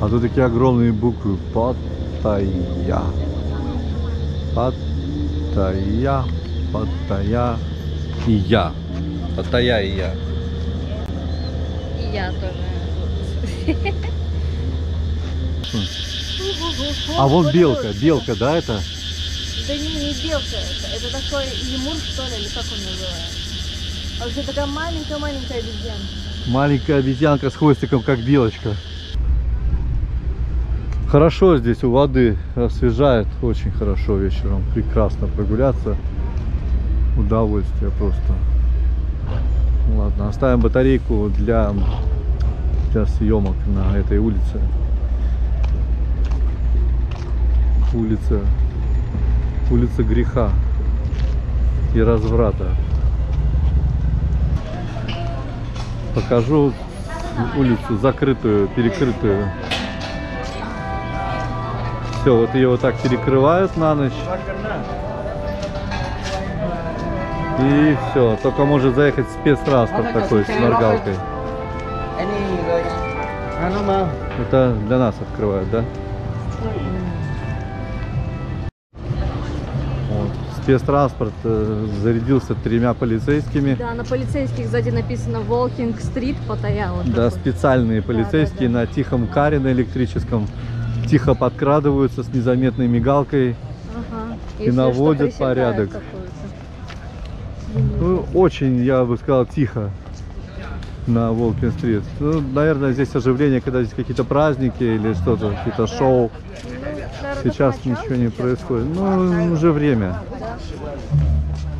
А тут такие огромные буквы. Паттайя. Паттайя. Паттайя. И я. Паттайя и я. И я тоже. А вон белка. Белка, да, это? Да не, не белка это. Это такой лемур, что ли, или как он называется? А вообще такая маленькая-маленькая обезьянка. Маленькая обезьянка с хвостиком, как белочка. Хорошо здесь у воды, освежает очень хорошо вечером. Прекрасно прогуляться. Удовольствие просто. Ладно, оставим батарейку для, для съемок на этой улице. Улица, улица греха и разврата. Покажу улицу закрытую, перекрытую. Все, вот ее вот так перекрывают на ночь. И все, только может заехать спецтранспорт такой с моргалкой. Это для нас открывают, да? Спецтранспорт э, зарядился тремя полицейскими. Да, на полицейских сзади написано Walking Street Паттайя. Вот Да, такой. специальные полицейские на тихом каре на электрическом тихо подкрадываются с незаметной мигалкой. Ага. и что, наводят порядок. Ну, очень, я бы сказал, тихо на Волкин-стрит. Ну, наверное, здесь оживление, когда здесь какие-то праздники или что-то, какие-то шоу. Сейчас ничего не происходит. Ну, уже время.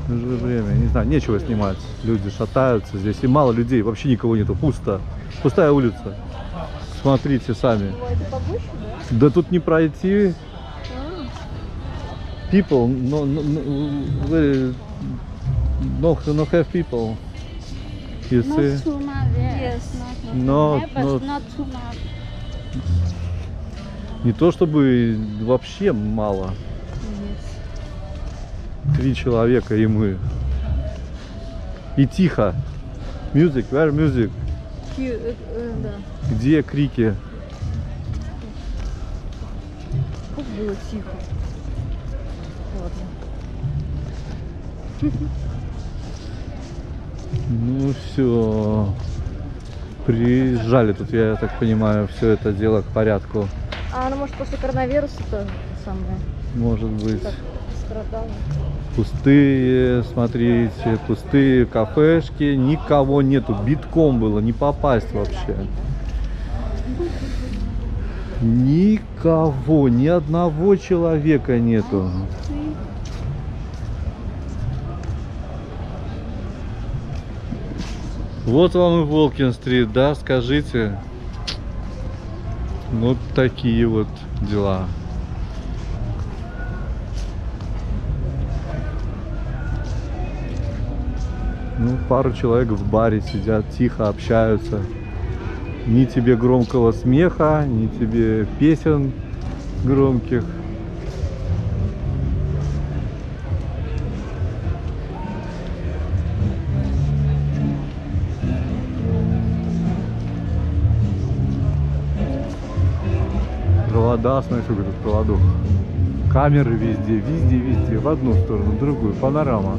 Уже время. Не знаю, нечего снимать. Люди шатаются здесь. И мало людей, вообще никого нету. Пусто. Пустая улица. Смотрите сами. Да? Тут не пройти. А, People, no, no, no, no, no have people. You see? Not too much, yes. Yes. Not, No, not, not too much. Не то чтобы вообще мало. Три человека и мы. И тихо. Music, where music? Э, э. Где крики? Как было тихо. Ладно. Ну все. Приезжали тут, я так понимаю, все это дело к порядку. А, ну может после коронавируса-то самое Может быть. Пустые, смотрите, пустые кафешки, никого нету, битком было, не попасть вообще. Никого, ни одного человека нету. Вот вам и Волкин-стрит, да, скажите. Вот такие вот дела. Ну, пару человек в баре сидят, тихо общаются. Ни тебе громкого смеха, ни тебе песен громких. Провода, смотри, сколько тут проводов. Камеры везде, везде, везде. В одну сторону, в другую. Панорама.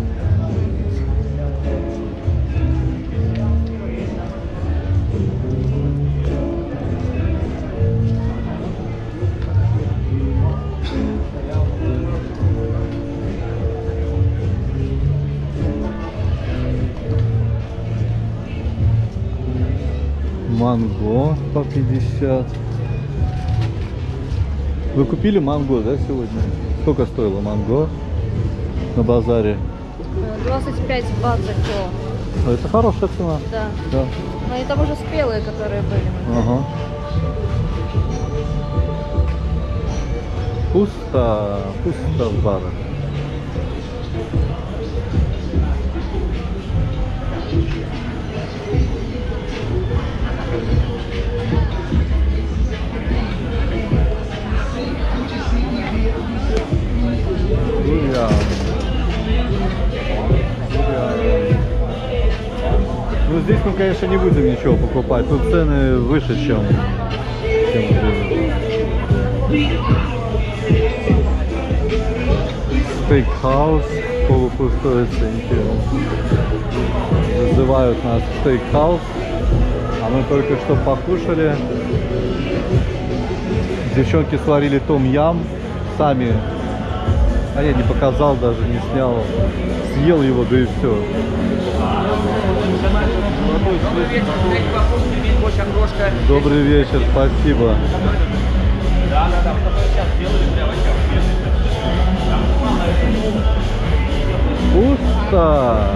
Манго по 50. Вы купили манго, да, сегодня? Сколько стоило манго на базаре? Э, 25 бат за кило. Ну, Это хорошая цена. Да. Да. Но они там уже спелые, которые были. Ага. Пусто, пусто в барах. Конечно, не будем ничего покупать. Тут цены выше, чем, чем. Стейкхаус полупустой центре. Вызывают нас стейкхаус. А мы только что покушали. Девчонки сварили том ям сами. А я не показал даже, не снял. Съел его, да и все. Добрый вечер. Добрый вечер, спасибо. Да, да, да, сейчас сделали прямо сейчас. Пусто.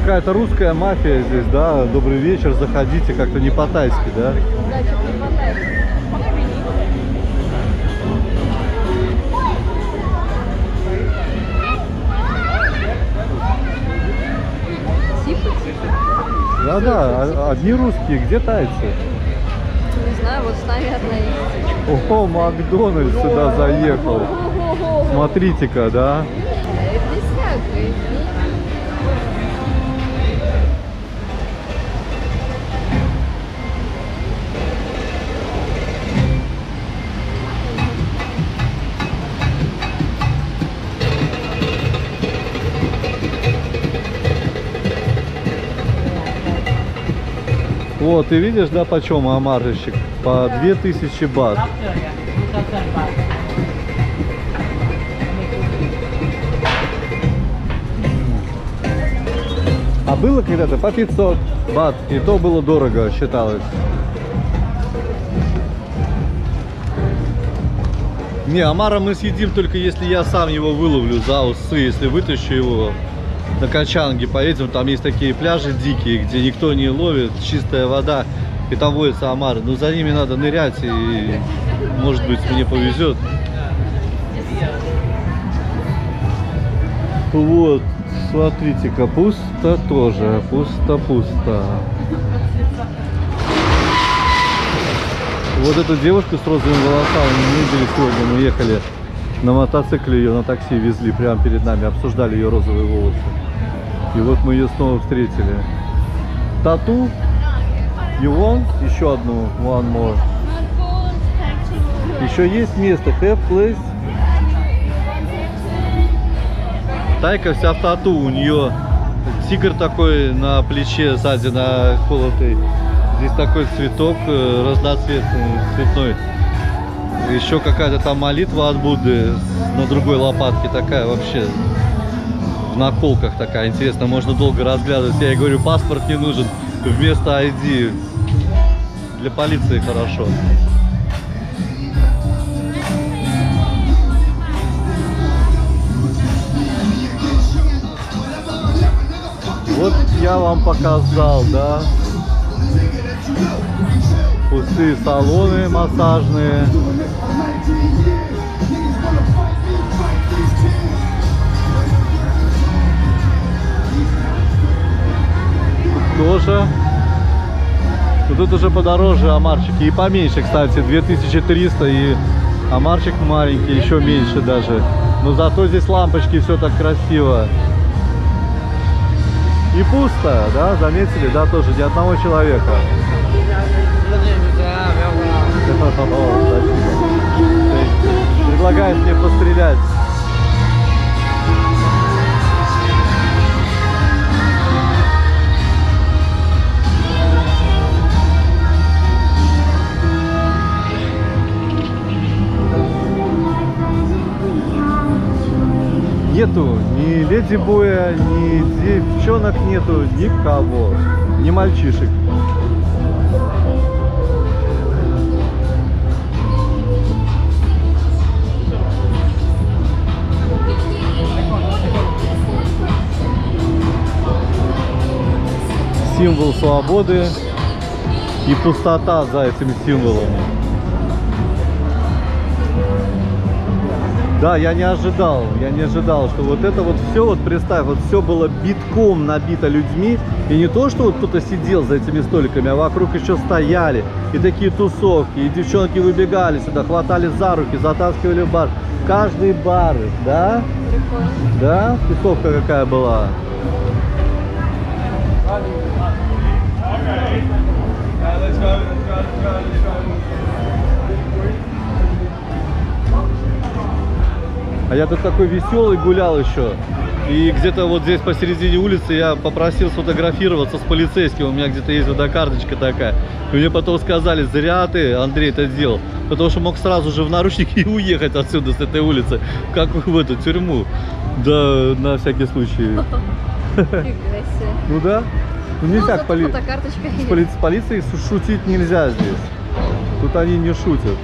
Какая-то русская мафия здесь, да? Добрый вечер, заходите, как-то не по-тайски, да? Да, что-то не хватает. Да-да, а- одни русские, где тайцы? Не знаю, вот с нами одна есть. О, Макдональдс сюда заехал. Смотрите-ка, да? Вот, ты видишь, да, почем омаржищик? По 2000 бат. А было когда-то по 500 бат, и то было дорого, считалось. Не, омара мы съедим только если я сам его выловлю за усы, если вытащу его на Качанге поедем, там есть такие пляжи дикие, где никто не ловит, чистая вода, и там водятся омары. Но за ними надо нырять, и может быть мне повезет. Вот, смотрите, капуста тоже, пусто-пусто. Вот эту девушку с розовыми волосами мы видели сегодня, мы ехали на мотоцикле, ее на такси везли прямо перед нами, обсуждали ее розовые волосы. И вот мы ее снова встретили. Тату? You want? Еще одну, one more. Еще есть место, have place? Тайка вся в тату, у нее тигр такой на плече сзади на колотой. Здесь такой цветок э, разноцветный, цветной. Еще какая-то там молитва от Будды на другой лопатке такая вообще в наколках такая интересно, можно долго разглядывать. Я ей говорю, паспорт не нужен, вместо ID. Для полиции хорошо. Вот я вам показал, да, пустые салоны массажные. Тоже. Но тут уже подороже омарчики. И поменьше, кстати, 2300 и омарчик маленький, еще меньше даже. Но зато здесь лампочки, все так красиво. И пусто, да, заметили, да, тоже ни одного человека. Предлагает мне пострелять. Нету ни леди боя, ни девчонок нету, никого, ни мальчишек. Символ свободы и пустота за этим символом. Да, я не ожидал, я не ожидал, что вот это вот все, вот представь, вот все было битком набито людьми, и не то, что вот кто-то сидел за этими столиками, а вокруг еще стояли, и такие тусовки, и девчонки выбегали сюда, хватали за руки, затаскивали в бар. каждый бар, да? Прикольно. Да? Тусовка какая была? А я тут такой веселый гулял еще. И где-то вот здесь посередине улицы я попросил сфотографироваться с полицейским. У меня где-то есть водокарточка такая. И мне потом сказали, зря ты, Андрей, это сделал. Потому что мог сразу же в наручники и уехать отсюда, с этой улицы. Как в эту тюрьму. Да, на всякий случай. Ну да. Ну Ну, нельзя с, поли- с поли- с полицией шу- шутить нельзя здесь. Тут они не шутят.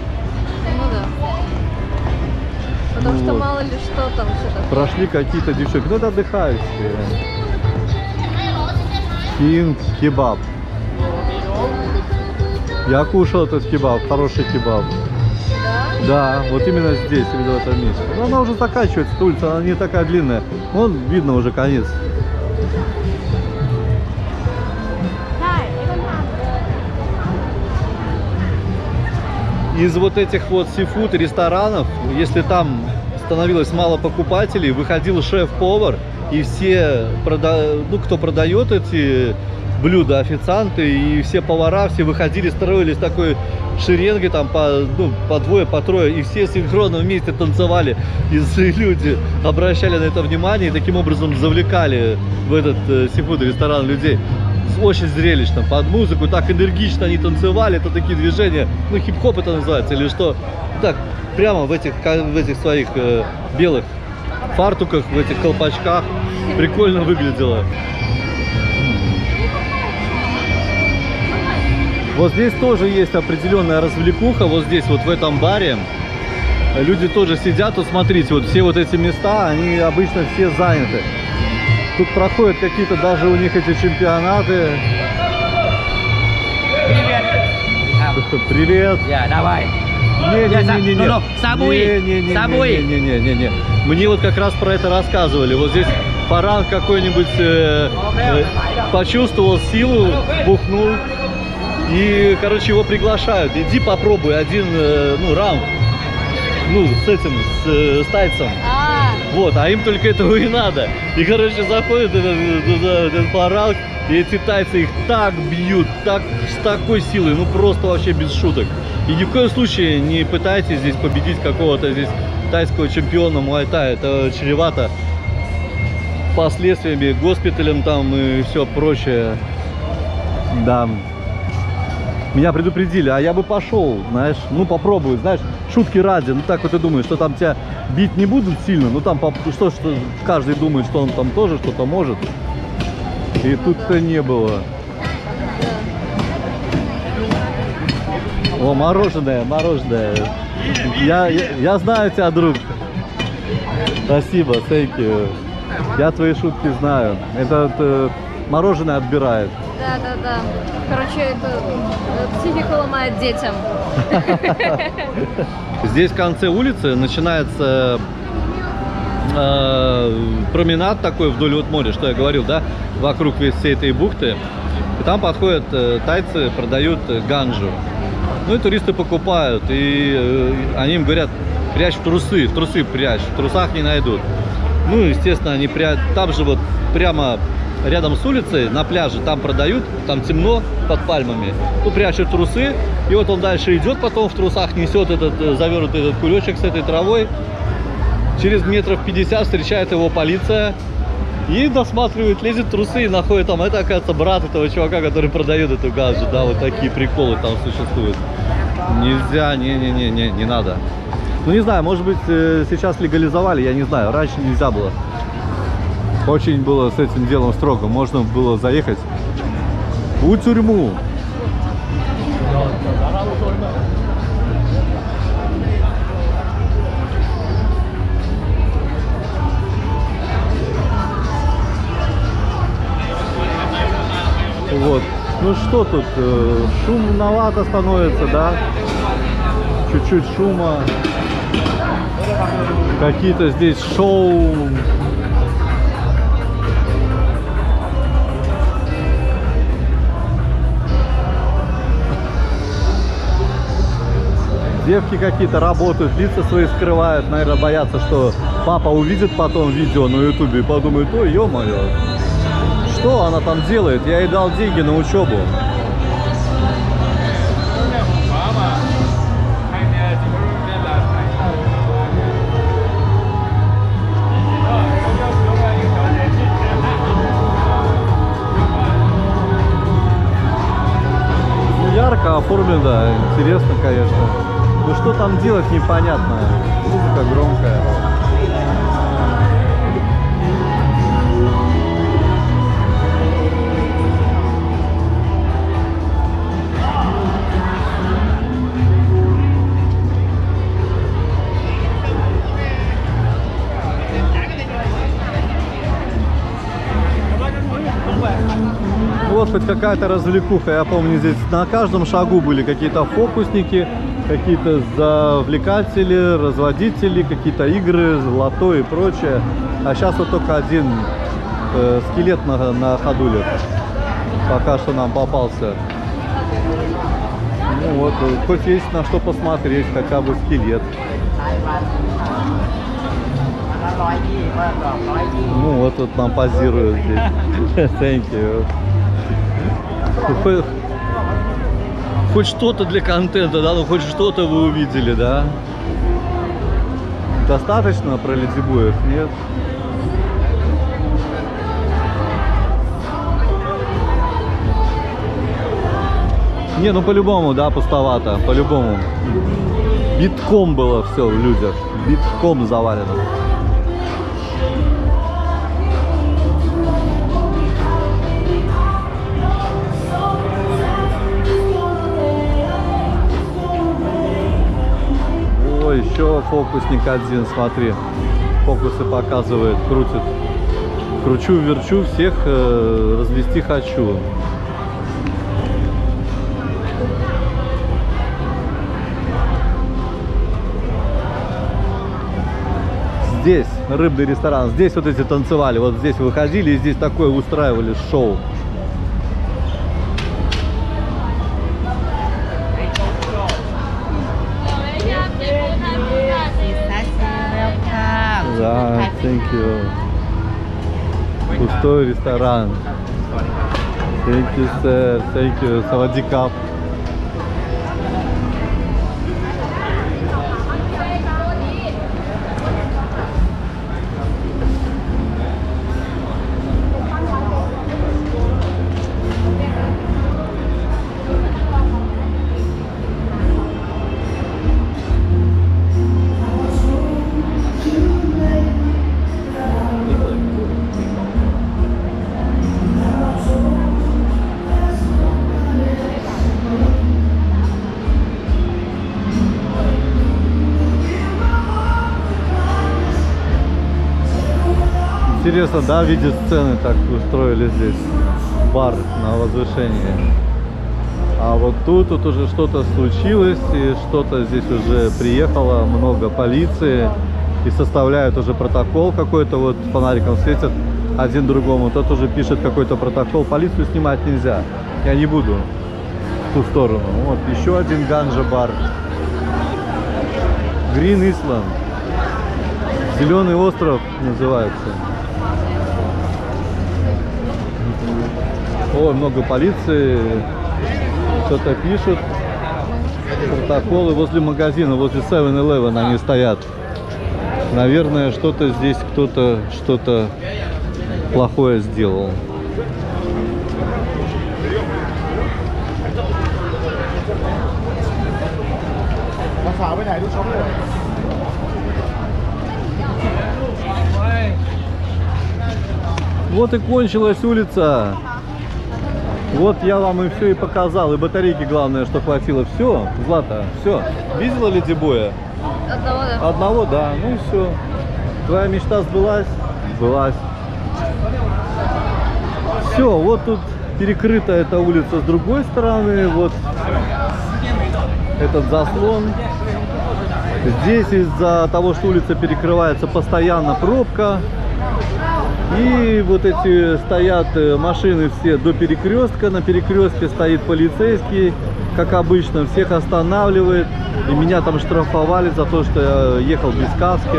Потому что вот. мало ли что там такое. Прошли какие-то девчонки. Ну это отдыхающие. Кинг кебаб. Я кушал этот кебаб, хороший кебаб. Да? Да, вот именно здесь, именно в этом месте. Но она уже заканчивается, улица, она не такая длинная. Вон видно уже конец. Из вот этих вот сифуд ресторанов, если там становилось мало покупателей, выходил шеф-повар, и все, прода- ну, кто продает эти блюда, официанты и все повара, все выходили, строились такой шеренгой, там по, ну, по двое, по трое, и все синхронно вместе танцевали, и люди обращали на это внимание, и таким образом завлекали в этот э, сифуд ресторан людей. Очень зрелищно, под музыку, так энергично они танцевали, это такие движения, ну хип-хоп это называется или что, так прямо в этих, в этих своих э, белых фартуках, в этих колпачках, прикольно выглядело. Вот здесь тоже есть определенная развлекуха, вот здесь вот в этом баре. Люди тоже сидят, вот смотрите, вот все вот эти места, они обычно все заняты. Тут проходят какие-то даже у них эти чемпионаты. Привет. Ya, давай. Не-не-не-не-не. Ну, ну, Сабуи, Сабуи. Не-не-не-не-не. Мне вот как раз про это рассказывали. Вот здесь Фаран какой-нибудь э, э, почувствовал силу, бухнул. И, короче, его приглашают. Иди попробуй один, э, ну, раунд. Ну, с этим, с, э, с тайцем. А, Вот, а им только этого и надо. И, короче, заходит этот, этот, этот фарал, и эти тайцы их так бьют, так, с такой силой, ну просто вообще без шуток. И ни в коем случае не пытайтесь здесь победить какого-то здесь тайского чемпиона Муайта. Это чревато последствиями, госпиталем там и все прочее. Да. Меня предупредили, а я бы пошел, знаешь, ну попробую, знаешь, шутки ради, ну так вот ты думаешь, что там тебя бить не будут сильно, ну там что, что каждый думает, что он там тоже что-то может. И тут-то не было. О, мороженое, мороженое. Я, я, я знаю тебя, друг. Спасибо, thank you. Я твои шутки знаю. Это э, мороженое отбирает. да, да, да. Короче, это э, психику ломает детям. Здесь в конце улицы начинается э, променад такой вдоль вот моря, что я говорил, да, вокруг всей этой бухты. И там подходят э, тайцы, продают э, ганжу. Ну и туристы покупают, и э, они им говорят, прячь в трусы, в трусы прячь, в трусах не найдут. Ну, естественно, они пря... там же вот прямо рядом с улицей, на пляже, там продают, там темно под пальмами, ну, прячут трусы, и вот он дальше идет, потом в трусах несет этот э, завернутый этот кулечек с этой травой, через метров 50 встречает его полиция, и досматривает, лезет трусы и находит там, это, оказывается, брат этого чувака, который продает эту газу, да, вот такие приколы там существуют. Нельзя, не-не-не, не надо. Ну, не знаю, может быть, э, сейчас легализовали, я не знаю, раньше нельзя было. Очень было с этим делом строго, можно было заехать в тюрьму. Вот. Ну что тут, э, шумновато становится, да? Чуть-чуть шума. Какие-то здесь шоу. девки какие-то работают, лица свои скрывают, наверное, боятся, что папа увидит потом видео на ютубе и подумает, ой, ё-моё, что она там делает? Я ей дал деньги на учебу. Ну, ярко оформлено, интересно, конечно. Ну что там делать, непонятно. Музыка громкая. наоборот хоть какая-то развлекуха. Я помню, здесь на каждом шагу были какие-то фокусники, какие-то завлекатели, разводители, какие-то игры, лото и прочее. А сейчас вот только один э, скелет на, на ходуле пока что нам попался. Ну вот, хоть есть на что посмотреть, хотя бы скелет. Ну вот вот нам позируют здесь. Thank you. Хоть что-то для контента, да, ну хоть что-то вы увидели, да? Достаточно про ледибуев, нет? Не, ну по-любому, да, пустовато, по-любому. Битком было все в людях, битком завалено. Еще фокусник один, смотри. Фокусы показывает, крутит. Кручу, верчу, всех э, развести хочу. Здесь рыбный ресторан, здесь вот эти танцевали, вот здесь выходили и здесь такое устраивали шоу. thank you. Пустой ресторан. Thank you, sir. Thank you. Савадикап. Интересно, да, в виде сцены так устроили здесь бар на возвышении. А вот тут, тут уже что-то случилось, и что-то здесь уже приехало, много полиции, и составляют уже протокол какой-то, вот фонариком светят один другому, тот уже пишет какой-то протокол, полицию снимать нельзя, я не буду в ту сторону. Вот, еще один ганжа-бар. Green Island. Зеленый остров называется. Ой, много полиции, что-то пишут. Протоколы возле магазина, возле 7-Eleven они стоят. Наверное, что-то здесь кто-то что-то плохое сделал. Вот и кончилась улица. Вот я вам и все и показал. И батарейки главное, что хватило. Все, Злата, все. Видела ли Дебоя? Одного, да. Одного, да. Ну и все. Твоя мечта сбылась? Сбылась. Все, вот тут перекрыта эта улица с другой стороны. Вот этот заслон. Здесь из-за того, что улица перекрывается, постоянно пробка. И вот эти стоят э, машины все до перекрестка. На перекрестке стоит полицейский, как обычно, всех останавливает. И меня там штрафовали за то, что я ехал без каски.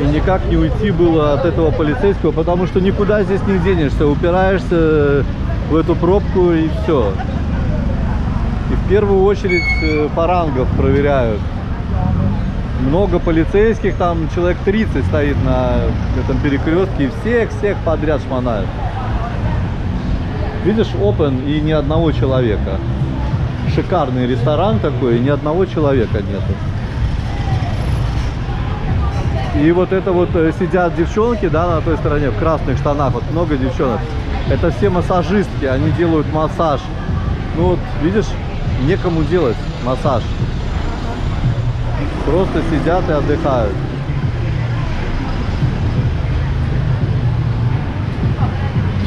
И никак не уйти было от этого полицейского, потому что никуда здесь не денешься. Упираешься в эту пробку и все. И в первую очередь э, парангов проверяют. Много полицейских, там человек 30 стоит на этом перекрестке, и всех-всех подряд шмонают. Видишь, open и ни одного человека. Шикарный ресторан такой, и ни одного человека нету. И вот это вот э, сидят девчонки, да, на той стороне, в красных штанах, вот много девчонок. Это все массажистки, они делают массаж. Ну вот, видишь, некому делать массаж. Просто сидят и отдыхают.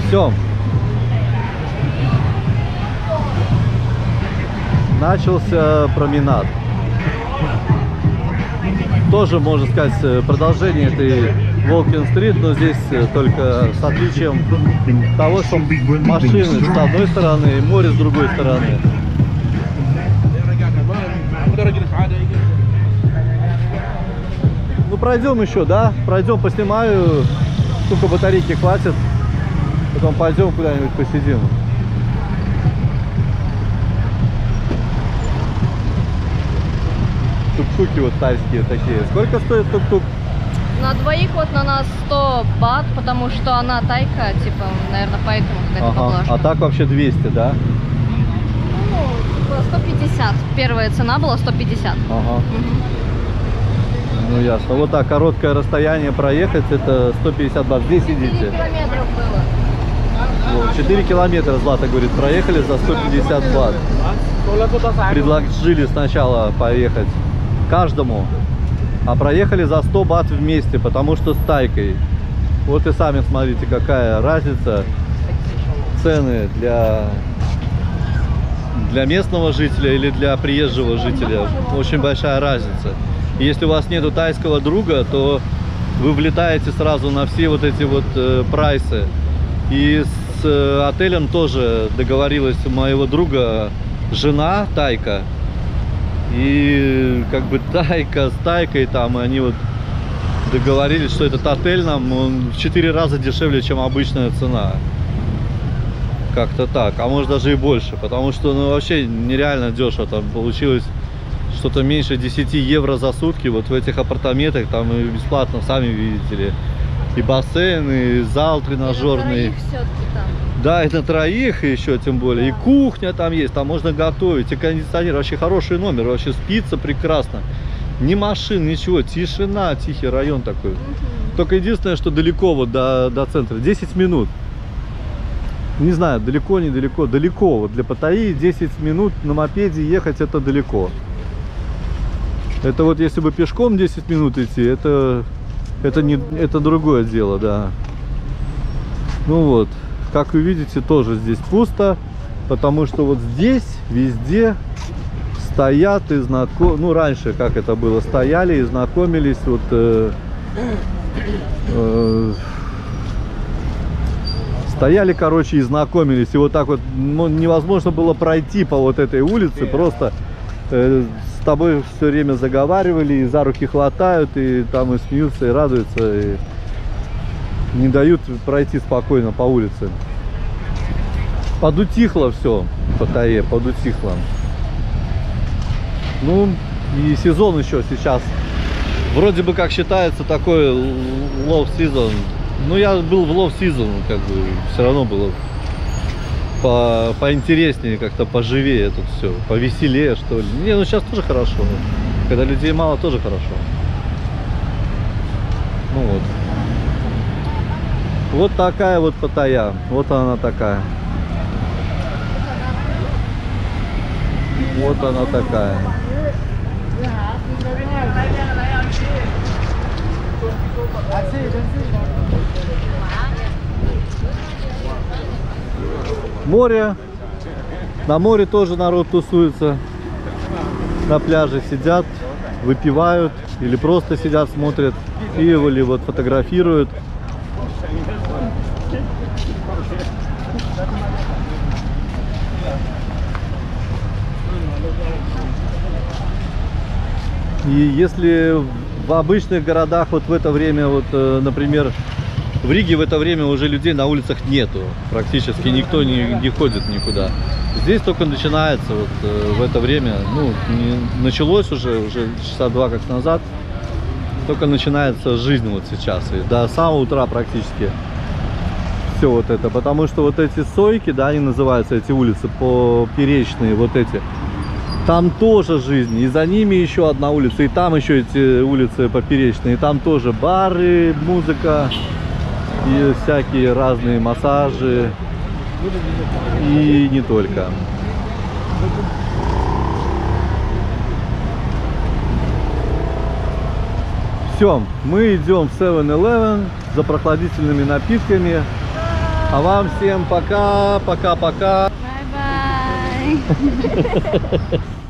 Все. Начался променад. Тоже, можно сказать, э, продолжение этой Волкин-стрит, но здесь э, только с отличием того, что машины с одной стороны и море с другой стороны. Пройдем еще, да? Пройдем, поснимаю, сколько батарейки хватит. Потом пойдем куда-нибудь посидим. Тук-туки вот тайские такие. Сколько стоит тук-тук? На двоих вот на нас 100 бат, потому что она тайка, типа, наверное, поэтому какая-то Ага. поблажка. А так вообще 200, да? Ну, типа 150. Первая цена была 150. Ага. Ну ясно. Вот так короткое расстояние проехать, это 150 бат. Здесь 4 сидите. километров было. Вот, 4 километра, Злата говорит, проехали за 150 бат. Предложили сначала поехать каждому, а проехали за 100 бат вместе, потому что с тайкой. Вот и сами смотрите, какая разница цены для для местного жителя или для приезжего жителя. Очень большая разница. Если у вас нету тайского друга, то вы влетаете сразу на все вот эти вот э, прайсы. И с э, отелем тоже договорилась у моего друга жена тайка. И как бы тайка с тайкой там, и они вот договорились, что этот отель нам он в 4 раза дешевле, чем обычная цена. Как-то так, а может даже и больше, потому что ну вообще нереально дешево там получилось что-то меньше 10 евро за сутки вот в этих апартаментах, там и бесплатно, сами видите ли. И бассейн, и зал тренажерный. там. Да, и на троих еще тем более. И кухня там есть, там можно готовить, и кондиционер. Вообще хороший номер, вообще спится прекрасно. Ни машин, ничего, тишина, тихий район такой. Только единственное, что далеко вот до, до центра, 10 минут. Не знаю, далеко, недалеко, далеко. Вот для Паттайи 10 минут на мопеде ехать это далеко. Это вот если бы пешком 10 минут идти, это, это, не, это другое дело, да. Ну вот, как вы видите, тоже здесь пусто, потому что вот здесь везде стоят и знаком... Ну, раньше, как это было, стояли и знакомились вот... э, э, стояли, короче, и знакомились. И вот так вот ну, невозможно было пройти по вот этой улице, просто э, с тобой все время заговаривали, и за руки хватают, и там и смеются, и радуются, и не дают пройти спокойно по улице. Подутихло все в Паттайе, подутихло. Ну, и сезон еще сейчас. Вроде бы как считается такой лов сезон. Ну, я был в лов сезон, как бы, все равно было по, поинтереснее, как-то поживее тут все, повеселее, что ли. Не, ну сейчас тоже хорошо. Когда людей мало, тоже хорошо. Ну вот. Вот такая вот Паттайя. Вот она такая. Вот она такая. Море. На море тоже народ тусуется. На пляже сидят, выпивают или просто сидят, смотрят или вот фотографируют. И если в обычных городах вот в это время, вот, э, например, в Риге в это время уже людей на улицах нету. Практически никто не, не ходит никуда. Здесь только начинается вот э, в это время, ну, не- началось уже, уже часа два как назад, только начинается жизнь вот сейчас. И до самого утра практически все вот это. Потому что вот эти сойки, да, они называются, эти улицы поперечные, вот эти, там тоже жизнь. И за ними еще одна улица, и там еще эти улицы поперечные. И там тоже бары, музыка, и всякие разные массажи. И не только. Все, мы идем в 7-Eleven за прохладительными напитками. А вам всем пока, пока-пока. Bye bye.